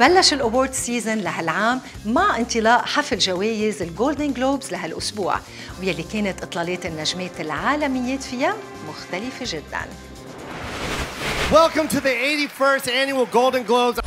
بلش ال award season لهالعام مع انطلاق حفل جوائز ال Golden Globes لهالأسبوع واللي كانت إطلالات النجمات العالميات فيها مختلفة جداً Welcome to the 81st annual Golden Globes.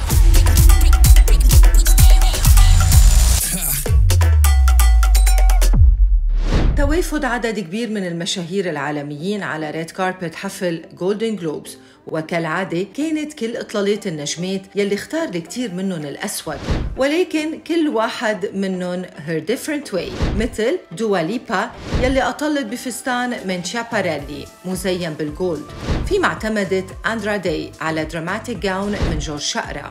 توافد عدد كبير من المشاهير العالميين على red carpet حفل Golden Globes وكالعادة كانت كل إطلالات النجمات يلي اختار الكثير منهم الأسود. ولكن كل واحد منهم her different way مثل دوا ليبا يلي أطلت بفستان من Schiaparelli مزين بال gold فيما اعتمدت أندرا داي على dramatic gown من جورج شقرة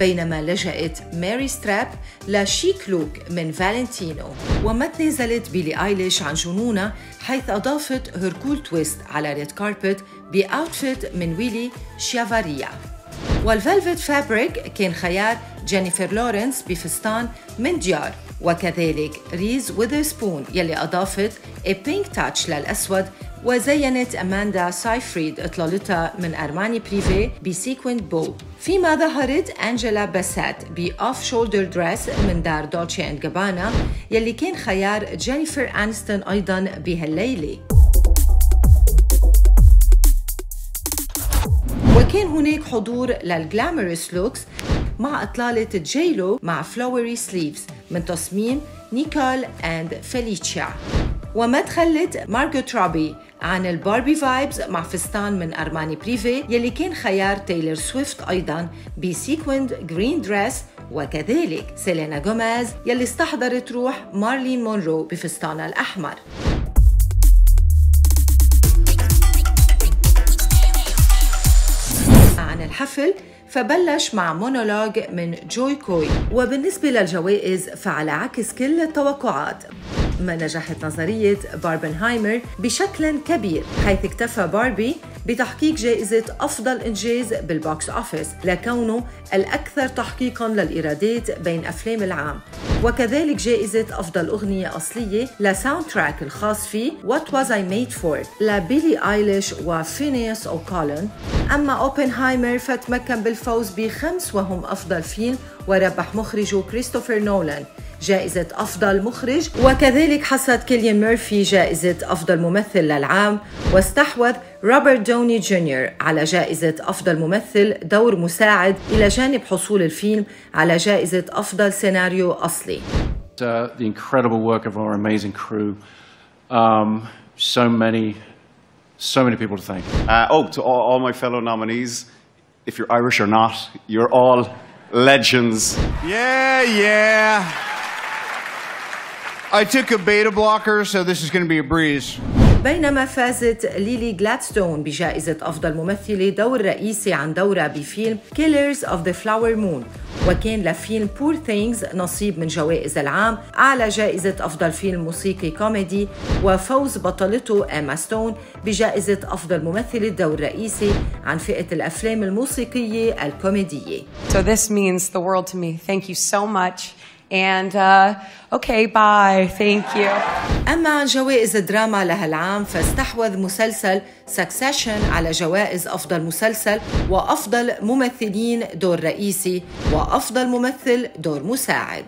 بينما لجأت ميريل ستريب ل chic look من Valentino. وما تنازلت بيلي آيليش عن جنونها حيث أضافت her cool twist على red carpet ب outfit من Willy Chavarria. وال velvet fabric كان خيار جينيفر لورنس بفستان من ديار. وكذلك ريز ويذرسبون يلي أضافت pink touch للأسود وزينت أماندا سايفريد إطلالتها من Armani Privé ب sequined bow. فيما ظهرت أنجيلا باسات ب off shoulder dress من دار Dolce & Gabbana يلي كان خيار جينيفر أنستون أيضا بهالليلة. وكان هناك حضور لل glamorous looks مع إطلالة جيلو مع flowy sleeves من تصميم Nicole and Felicia وما تخلت مارغوت روبي عن ال Barbie vibes مع فستان من Armani Privé يلي كان خيار تايلر سويفت أيضا ب sequined green dress وكذلك سيلينا جوميز يلي استحضرت روح مارلين مونرو بفستانها الأحمر. عن الحفل فبلش مع مونولوج من جو كوي. وبالنسبة للجوائز فعلى عكس كل التوقعات. ما نجحت نظرية باربنهايمر بشكل كبير حيث اكتفى باربي بتحقيق جائزة أفضل إنجاز بال box office لكونه الأكثر تحقيقاً للإيرادات بين أفلام العام. وكذلك جائزة أفضل أغنية أصلية لل soundtrack الخاص فيه What Was I Made For لبيلي آيليش وفينياس أوكونيل أما أوبنهايمر فتمكن بالفوز بخمس وهم أفضل فيلم وربح مخرجه كريستوفر نولان. جائزة أفضل مخرج وكذلك حصد كيليان ميرفي جائزة أفضل ممثل للعام واستحوذ روبرت دوني جونيور على جائزة أفضل ممثل دور مساعد إلى جانب حصول الفيلم على جائزة أفضل سيناريو أصلي Uh, the incredible work of our amazing crew. Um, so many, so many people to thank. Uh, oh, to all, all my fellow nominees, if you're Irish or not, you're all legends. Yeah, yeah. I took a beta blocker, so this is going to be a breeze. بينما فازت ليلي جلادستون بجائزة أفضل ممثلة دور رئيسي عن دورها بفيلم Killers of the Flower Moon وكان لفيلم Poor Things نصيب من جوائز العام أعلى جائزة أفضل فيلم موسيقي كوميدي وفوز بطلته إيما ستون بجائزة أفضل ممثلة دور رئيسي عن فئة الأفلام الموسيقية الكوميدية So this means the world to me. Thank you so much. And uh, okay, bye. Thank you. أما عن جوائز الدراما لهالعام فاستحوذ مسلسل سكسيشن على جوائز أفضل مسلسل وأفضل ممثلين دور رئيسي وأفضل ممثل دور مساعد